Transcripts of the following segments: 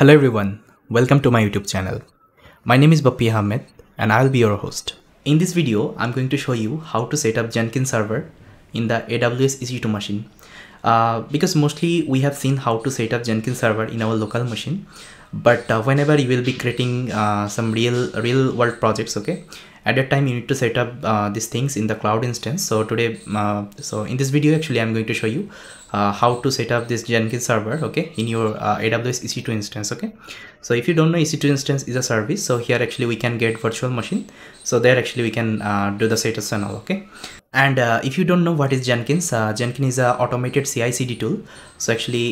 Hello everyone, welcome to my YouTube channel. My name is Bappy Ahmed and I'll be your host. In this video, I'm going to show you how to set up Jenkins server in the AWS EC2 machine. Uh, because mostly we have seen how to set up Jenkins server in our local machine. But uh, whenever you will be creating uh, some real real world projects, okay, at that time you need to set up uh, these things in the cloud instance. So today uh, so in this video actually i'm going to show you uh, how to set up this jenkins server okay in your uh, aws ec2 instance okay? So if you don't know ec2 instance is a service. So here actually we can get virtual machine. So there actually we can uh, do the status and all okay? And uh, if you don't know what is jenkins jenkins is a automated ci cd tool. So actually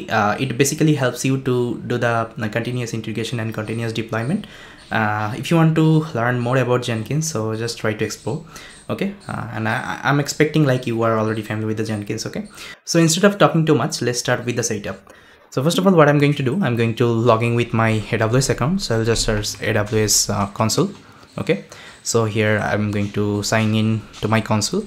it basically helps you to do the continuous integration and continuous deployment uh, if you want to learn more about jenkins so just try to explore okay? Uh, and I, i'm expecting like you are already familiar with the jenkins okay? So instead of talking too much let's start with the setup. So first of all what i'm going to do i'm going to log in with my aws account. So i'll just search aws uh, console okay? So here i'm going to sign in to my console.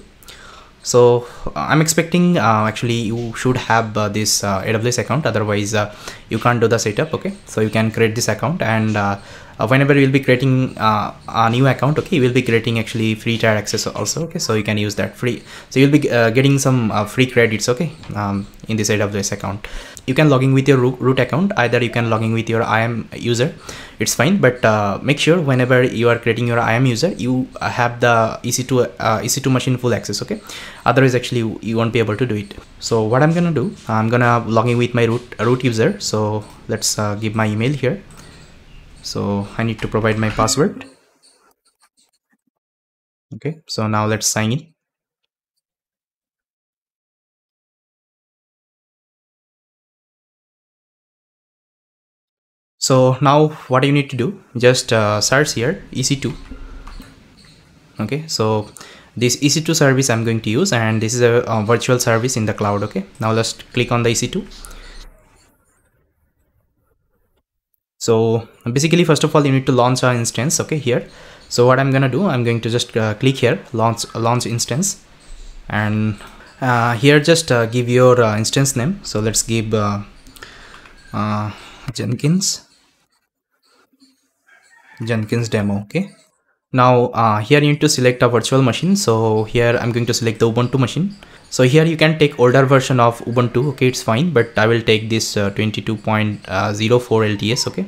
So i'm expecting uh, actually you should have uh, this uh, aws account. Otherwise uh, you can't do the setup okay? So you can create this account and uh, uh, whenever you will be creating uh, a new account okay you will be creating actually free tier access also okay so you can use that free so you'll be uh, getting some uh, free credits okay um, in this aws account. You can log in with your root account either you can log in with your iam user it's fine but uh, make sure whenever you are creating your iam user you have the ec2 uh, ec2 machine full access okay otherwise actually you won't be able to do it. So what i'm gonna do i'm gonna log in with my root root user so let's give my email here so I need to provide my password. Okay so now let's sign in. So now what do you need to do just uh, search here ec2 okay so this ec2 service i'm going to use and this is a, a virtual service in the cloud okay? Now let's click on the ec2 so basically first of all you need to launch an instance okay here. So what i'm gonna do i'm going to just uh, click here launch launch instance. And uh, here just uh, give your uh, instance name. So let's give uh, uh, jenkins. Jenkins demo okay now here you need to select a virtual machine. So here i'm going to select the ubuntu machine. So here you can take older version of ubuntu. Okay it's fine but i will take this uh, 22.04 lts okay?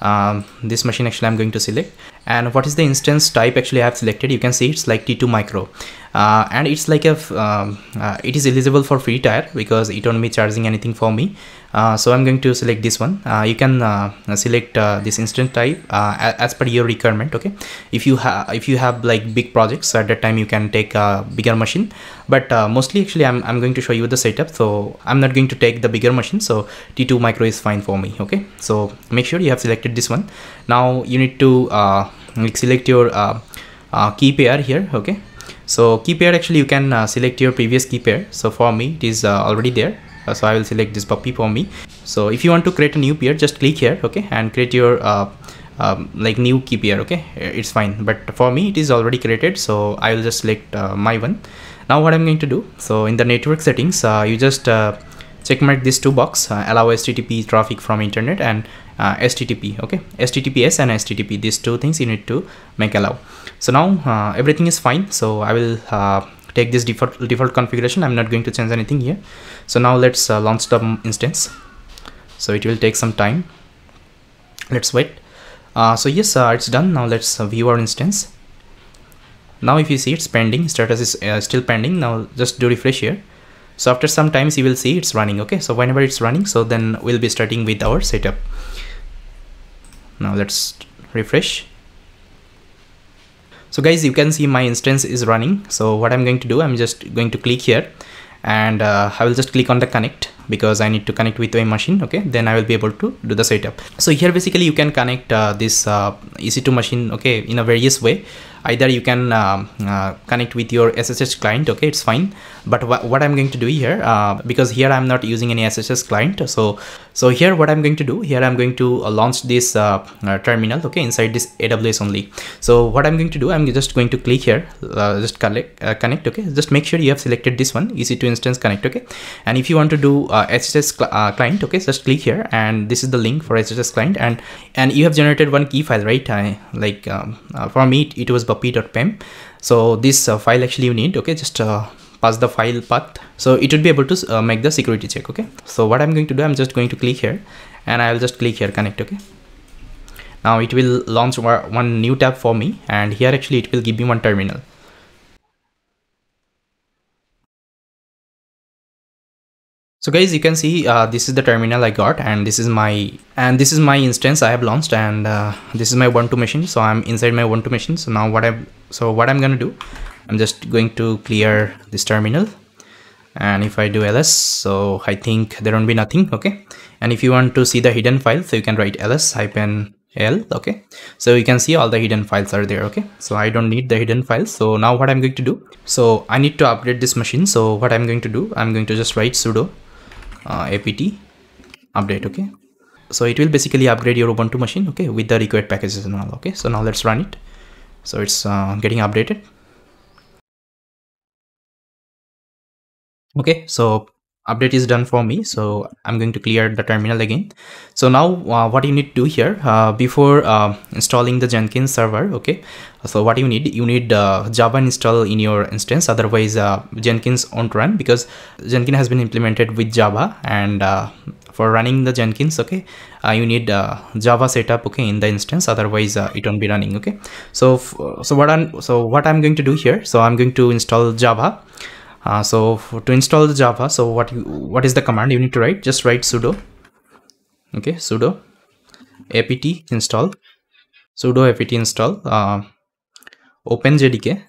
Um, this machine actually i'm going to select and what is the instance type actually i have selected? You can see it's like t2 micro. Uh, and it's like a um, uh, it is eligible for free tier because it won't be charging anything for me. Uh, so i'm going to select this one. Uh, you can uh, select uh, this instance type as per your requirement okay? If you have if you have like big projects at that time you can take a bigger machine. But mostly actually I'm, I'm going to show you the setup. So i'm not going to take the bigger machine. So t2 micro is fine for me okay? So make sure you have selected this one. Now you need to select your key pair here okay? So key pair actually you can uh, select your previous key pair. So for me it is uh, already there. Uh, so i will select this bappy for me. So if you want to create a new pair just click here okay? And create your uh, um, like new key pair okay? It's fine. But for me it is already created. So i will just select uh, my one. Now what i'm going to do? So in the network settings uh, you just check mark this two box allow http traffic from internet and uh, http okay? Https and http these two things you need to make allow. So now uh, everything is fine. So i will uh, take this default default configuration. I'm not going to change anything here. So now let's uh, launch the instance. So it will take some time. Let's wait. Uh, so yes uh, it's done. Now let's view our instance. Now if you see it's pending. Status is still pending. Now just do refresh here. So after some times you will see it's running okay? So whenever it's running so then we'll be starting with our setup now let's refresh. So guys you can see my instance is running. So what i'm going to do i'm just going to click here. And uh, I will just click on the connect because I need to connect with my machine okay? Then I will be able to do the setup. So here basically you can connect uh, this uh, EC2 machine okay in a various way. Either you can uh, uh, connect with your SSH client okay it's fine. But wh what I'm going to do here uh, because here I'm not using any SSH client so so here what I'm going to do here I'm going to uh, launch this terminal okay inside this AWS only. So what I'm going to do I'm just going to click here just connect connect okay? Just make sure you have selected this one EC2 instance connect okay? And if you want to do uh, SSH cl uh, client okay? Just click here and this is the link for SSH client and and you have generated one key file right? I, like um, uh, for me it, it was bappy.pem so this uh, file actually you need okay? Just uh, pass the file path. So it would be able to uh, make the security check okay? So what i'm going to do i'm just going to click here and i'll just click here connect okay? Now it will launch one new tab for me and here actually it will give me one terminal so guys you can see uh, this is the terminal I got and this is my and this is my instance I have launched and uh, this is my Ubuntu machine. So I'm inside my Ubuntu machine. So now what I'm so what I'm gonna do I'm just going to clear this terminal. And if I do ls so I think there won't be nothing okay? And if you want to see the hidden file so you can write ls hyphen l okay? So you can see all the hidden files are there okay? So i don't need the hidden files. So now what i'm going to do so i need to upgrade this machine. So what i'm going to do i'm going to just write sudo uh, apt update okay? So it will basically upgrade your ubuntu machine okay with the required packages and all okay? So now let's run it. So it's uh, getting updated. Okay so update is done for me so i'm going to clear the terminal again. So now uh, what you need to do here uh, before uh, installing the jenkins server okay? So what you need you need uh, java install in your instance otherwise uh, jenkins won't run because jenkins has been implemented with java and uh, for running the jenkins okay you need java setup okay in the instance otherwise it won't be running okay? So so what i'm so what i'm going to do here so i'm going to install java uh, so for, to install the java so what you what is the command you need to write? Just write sudo. Okay sudo. Apt install. Sudo apt install. Uh, openjdk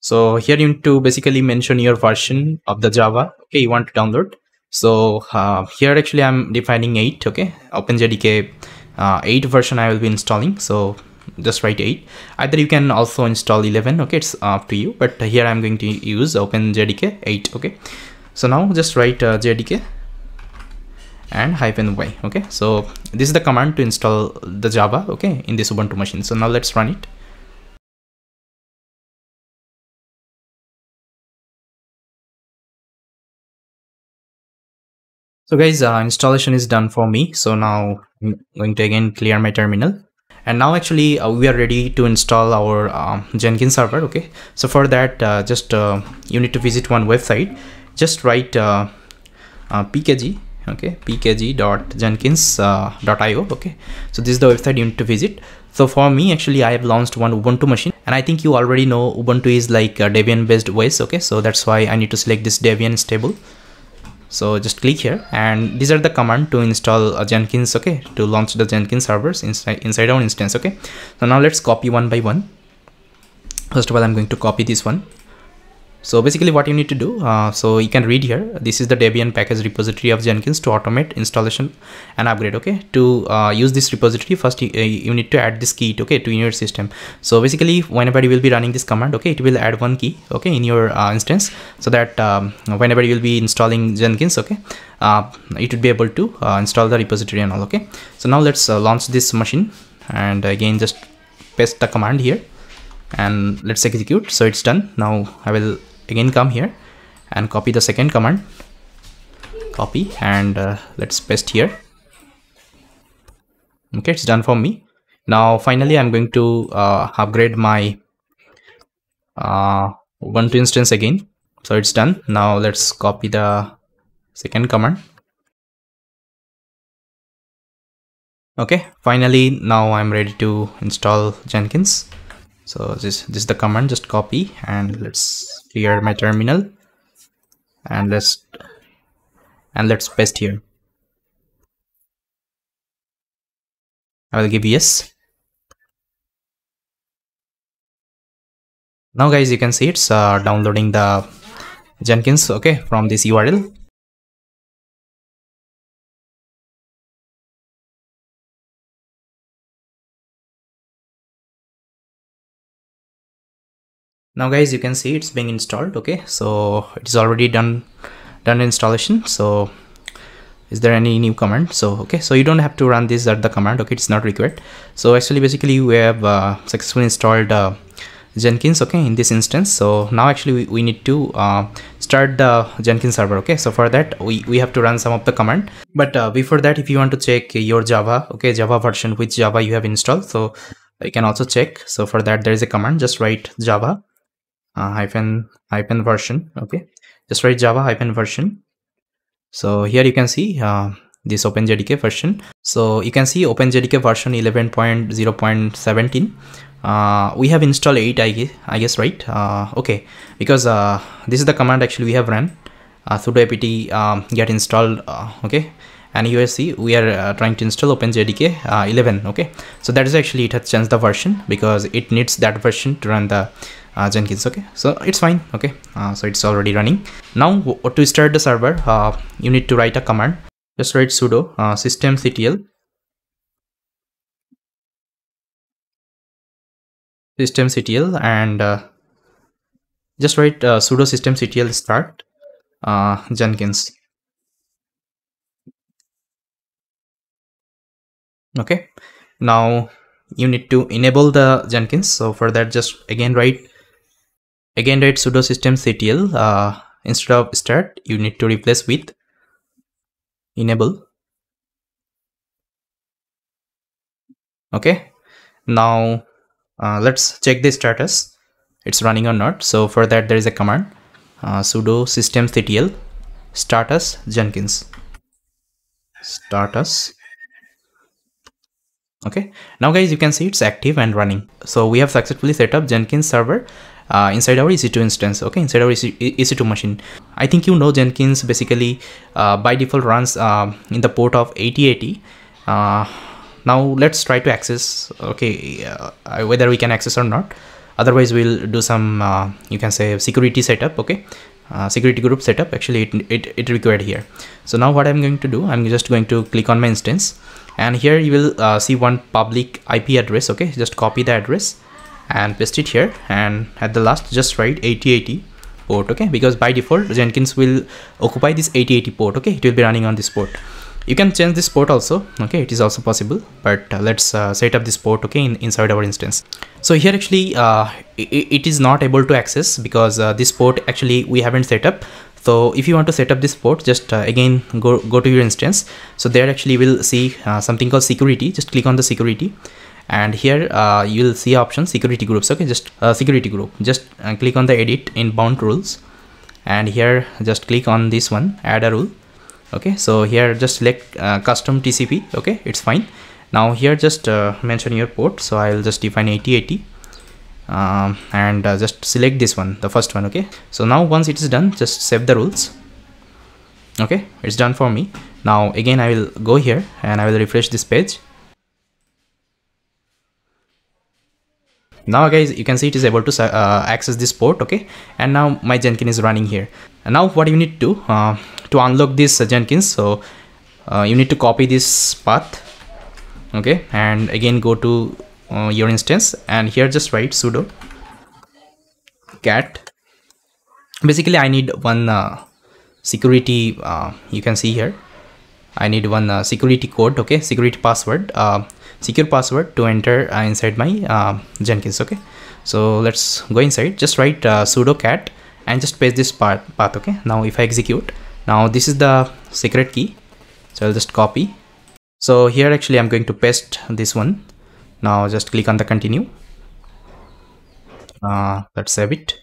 so here you need to basically mention your version of the java okay you want to download. So uh, here actually i'm defining 8 okay. Openjdk uh, 8 version i will be installing. So just write 8 either you can also install 11 okay it's up to you but here i'm going to use open jdk 8 okay? So now just write uh, jdk and hyphen y okay? So this is the command to install the java okay in this ubuntu machine. So now let's run it. So guys uh, installation is done for me. So now i'm going to again clear my terminal and now actually uh, we are ready to install our uh, jenkins server okay? So for that uh, just uh, you need to visit one website. Just write uh, uh, pkg okay? pkg.jenkins.io okay? So this is the website you need to visit. So for me actually i have launched one ubuntu machine. And i think you already know ubuntu is like debian based os okay? So that's why i need to select this debian stable so just click here. And these are the command to install a jenkins okay? To launch the jenkins servers inside inside our instance okay? So now let's copy one by one. First of all i'm going to copy this one so basically what you need to do uh, so you can read here. This is the debian package repository of jenkins to automate installation and upgrade okay? To uh, use this repository first you, uh, you, need to add this key okay to your system. So basically whenever you will be running this command okay it will add one key okay in your uh, instance so that um, whenever you will be installing jenkins okay uh, it would be able to uh, install the repository and all okay? So now let's launch this machine and again just paste the command here and let's execute. So it's done. Now i will again come here and copy the second command. Copy and uh, let's paste here. Okay it's done for me. Now finally i'm going to uh, upgrade my uh, ubuntu instance again. So it's done. Now let's copy the second command. Okay finally now i'm ready to install jenkins so this this is the command just copy and let's clear my terminal. And let's and let's paste here. I will give yes. Now guys you can see it's uh, downloading the Jenkins okay from this URL now guys you can see it's being installed okay? So it is already done done installation. So is there any new command? So okay so you don't have to run this at the command okay? It's not required. So actually basically we have uh, successfully installed uh, Jenkins okay in this instance. So now actually we, we need to uh, start the Jenkins server okay? So for that we, we have to run some of the command. But uh, before that if you want to check your Java okay Java version which Java you have installed so you can also check. So for that there is a command just write Java uh, hyphen hyphen version okay? Just write Java hyphen version. So here you can see uh, this OpenJDK version. So you can see OpenJDK version 11.0.17 uh, we have installed 8 I guess, I guess right? Uh, okay. Because uh, this is the command actually we have run uh, sudo apt um, get installed uh, okay? And you see we are uh, trying to install openjdk uh, 11 okay? So that is actually it has changed the version because it needs that version to run the uh, jenkins okay? So it's fine okay? Uh, so it's already running. Now to start the server you need to write a command. Just write sudo systemctl. Systemctl and uh, just write uh, sudo systemctl start uh, jenkins okay? Now you need to enable the jenkins so for that just again write again write sudo systemctl uh, instead of start you need to replace with enable. Okay. Now uh, let's check the status. It's running or not. So for that there is a command uh, sudo systemctl status jenkins. Status. Okay. Now guys you can see it's active and running. So we have successfully set up jenkins server uh, inside our ec2 instance. Okay inside our EC, 2 machine. I think you know jenkins basically uh, by default runs uh, in the port of 8080 uh, now let's try to access okay uh, whether we can access or not. Otherwise we'll do some uh, you can say security setup okay? Uh, security group setup. Actually it, it, it required here. So now what i'm going to do i'm just going to click on my instance. And here you will see one public ip address okay? Just copy the address and paste it here. And at the last just write 8080 port okay? Because by default jenkins will occupy this 8080 port okay? It will be running on this port. You can change this port also okay? It is also possible but uh, let's uh, set up this port okay in, inside our instance. So here actually uh, it, it is not able to access because uh, this port actually we haven't set up. So if you want to set up this port just uh, again go go to your instance. So there actually will see uh, something called security. Just click on the security and here you will see option security groups okay? Just security group. Just click on the edit inbound rules. And here just click on this one add a rule okay? So here just select uh, custom tcp okay? It's fine. Now here just uh, mention your port. So i'll just define 8080 um, and uh, just select this one the first one okay? So now once it is done just save the rules okay? It's done for me. Now again i will go here and i will refresh this page now guys you can see it is able to uh, access this port okay? And now my jenkins is running here. And now what you need to uh, to unlock this uh, jenkins so uh, you need to copy this path okay? And again go to uh, your instance. And here just write sudo cat. Basically i need one uh, security you can see here. I need one security code okay? Security password secure password to enter uh, inside my uh, Jenkins okay? So let's go inside. Just write uh, sudo cat and just paste this part path okay? Now if I execute now this is the secret key. So I'll just copy. So here actually I'm going to paste this one. Now just click on the continue. Uh, let's save it.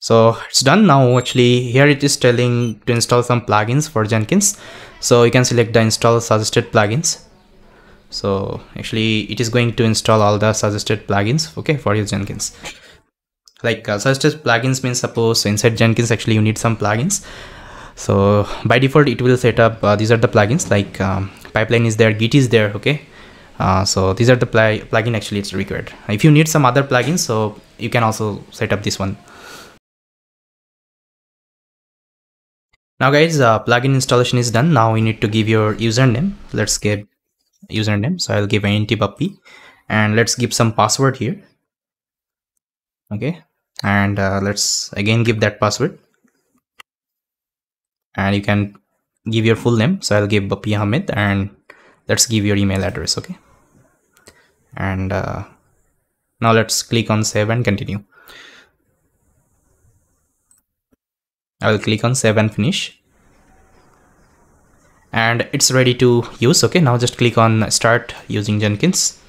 So it's done. Now actually here it is telling to install some plugins for Jenkins. So you can select the install suggested plugins so actually it is going to install all the suggested plugins okay for your jenkins. Like uh, suggested plugins means suppose inside jenkins actually you need some plugins. So by default it will set up uh, these are the plugins like um, pipeline is there git is there okay? Uh, so these are the pl plugin actually it's required. If you need some other plugins so you can also set up this one. Now guys uh, plugin installation is done. Now we need to give your username. Let's give username. So i'll give entbappy. And let's give some password here. Okay. And uh, let's again give that password. And you can give your full name. So i'll give Bappy Ahmed. And let's give your email address. Okay. And uh, now let's click on save and continue. I will click on save and finish and it's ready to use. Okay now just click on start using Jenkins.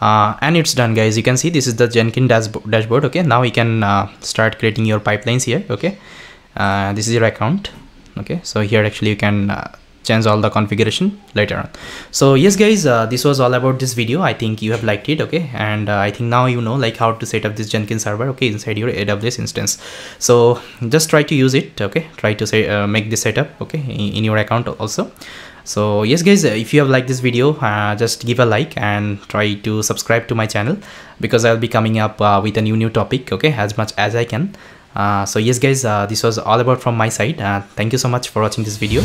Uh, and it's done guys. You can see this is the Jenkins dashboard. Okay now you can uh, start creating your pipelines here. Okay uh, this is your account. Okay so here actually you can uh, change all the configuration later on. So yes guys uh, this was all about this video. I think you have liked it okay? And uh, i think now you know like how to set up this jenkins server okay inside your aws instance. So just try to use it okay? Try to say uh, make this setup okay in, in, your account also. So yes guys if you have liked this video uh, just give a like and try to subscribe to my channel because i'll be coming up uh, with a new new topic okay as much as i can. uh, so yes guys uh, this was all about from my side. Uh, thank you so much for watching this video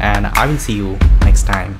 and i will see you next time